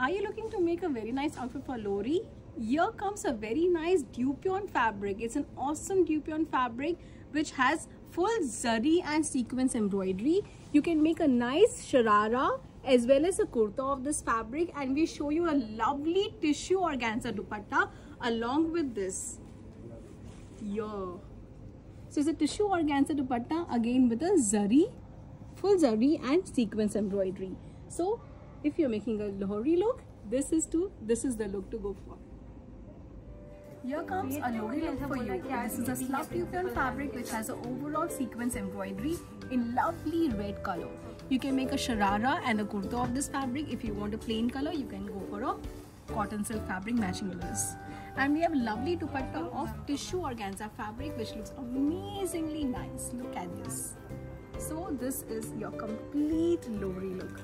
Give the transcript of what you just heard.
Are you looking to make a very nice outfit for Lohri? Here comes a very nice dupion fabric. It's an awesome dupion fabric which has full zari and sequence embroidery. You can make a nice sharara as well as a kurta of this fabric and we show you a lovely tissue organza dupatta along with this. Yeah. So it's a tissue organza dupatta again with a zari, full zari and sequence embroidery. So if you're making a Lohri look, this is to this is the look to go for. Here comes a Lohri look for you. This is a slub dupion fabric which has an overall sequence embroidery in lovely red color. You can make a sharara and a kurta of this fabric. If you want a plain color, you can go for a cotton silk fabric matching to this. And we have lovely dupatta of tissue organza fabric which looks amazingly nice. Look at this. So this is your complete Lohri look.